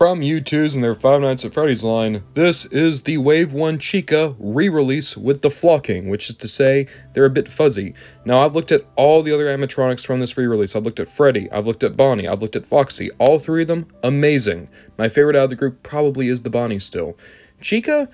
From Youtooz and their Five Nights at Freddy's line, this is the Wave 1 Chica re-release with the flocking, which is to say, they're a bit fuzzy. Now, I've looked at all the other animatronics from this re-release. I've looked at Freddy, I've looked at Bonnie, I've looked at Foxy. All three of them, amazing. My favorite out of the group probably is the Bonnie still. Chica,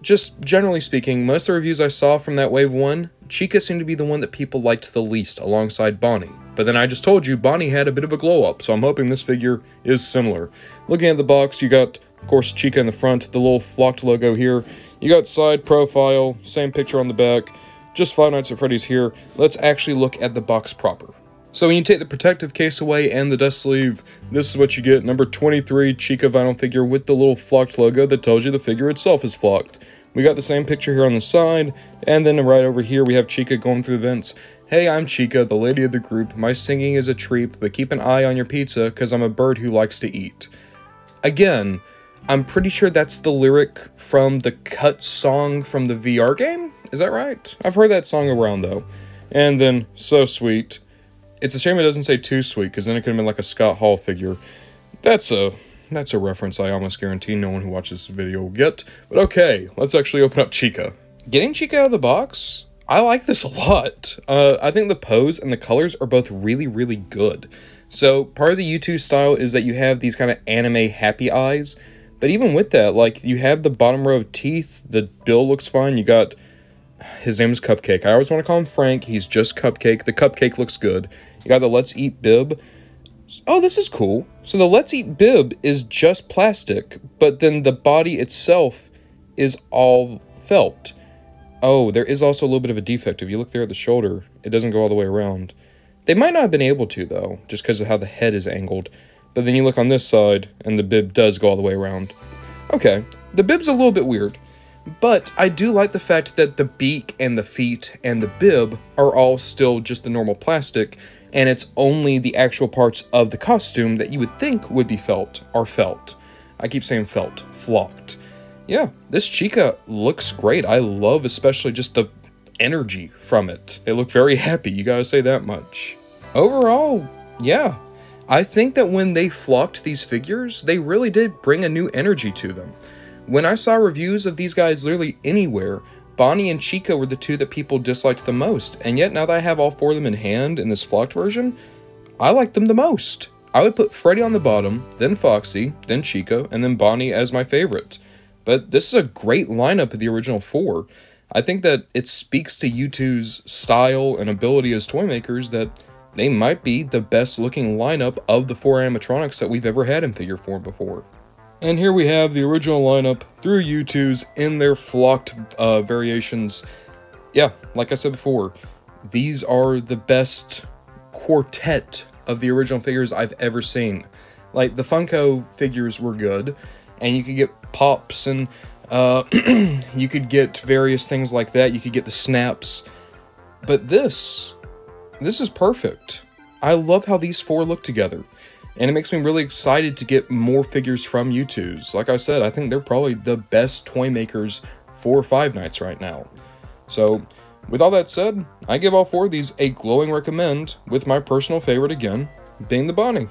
just generally speaking, most of the reviews I saw from that Wave 1, Chica seemed to be the one that people liked the least, alongside Bonnie. But then I just told you, Bonnie had a bit of a glow up, so I'm hoping this figure is similar. Looking at the box, you got, of course, Chica in the front, the little flocked logo here. You got side profile, same picture on the back, just Five Nights at Freddy's here. Let's actually look at the box proper. So when you take the protective case away and the dust sleeve, this is what you get. Number 23 Chica vinyl figure with the little flocked logo that tells you the figure itself is flocked. We got the same picture here on the side, and then right over here we have Chica going through the vents. Hey, I'm Chica, the lady of the group. My singing is a treat, but keep an eye on your pizza, because I'm a bird who likes to eat. Again, I'm pretty sure that's the lyric from the cut song from the VR game? Is that right? I've heard that song around, though. And then, So Sweet. It's a shame it doesn't say Too Sweet, because then it could have been like a Scott Hall figure. That's a that's a reference I almost guarantee no one who watches this video will get. But okay, let's actually open up Chica. Getting Chica out of the box I like this a lot. Uh, I think the pose and the colors are both really, really good. So part of the U2 style is that you have these kind of anime happy eyes. But even with that, like you have the bottom row of teeth, the bill looks fine. You got his name is Cupcake. I always want to call him Frank. He's just Cupcake. The cupcake looks good. You got the Let's Eat bib. Oh, this is cool. So the Let's Eat bib is just plastic, but then the body itself is all felt. Oh, there is also a little bit of a defect. If you look there at the shoulder, it doesn't go all the way around. They might not have been able to, though, just because of how the head is angled. But then you look on this side, and the bib does go all the way around. Okay, the bib's a little bit weird. But I do like the fact that the beak and the feet and the bib are all still just the normal plastic, and it's only the actual parts of the costume that you would think would be felt are felt. I keep saying felt, flocked yeah, this Chica looks great. I love especially just the energy from it. They look very happy, you gotta say that much. Overall, yeah. I think that when they flocked these figures, they really did bring a new energy to them. When I saw reviews of these guys literally anywhere, Bonnie and Chica were the two that people disliked the most, and yet now that I have all four of them in hand in this flocked version, I like them the most. I would put Freddy on the bottom, then Foxy, then Chica, and then Bonnie as my favorite. But this is a great lineup of the original four. I think that it speaks to Youtooz style and ability as toy makers that they might be the best looking lineup of the four animatronics that we've ever had in figure form before. And here we have the original lineup through Youtooz in their flocked uh, variations. Yeah, like I said before, these are the best quartet of the original figures I've ever seen. Like, the Funko figures were good, and you could get pops and uh, you could get various things like that. You could get the snaps. But this, this is perfect. I love how these four look together. And it makes me really excited to get more figures from Youtooz. Like I said, I think they're probably the best toy makers for Five Nights right now. So, with all that said, I give all four of these a glowing recommend, with my personal favorite again being the Bonnie.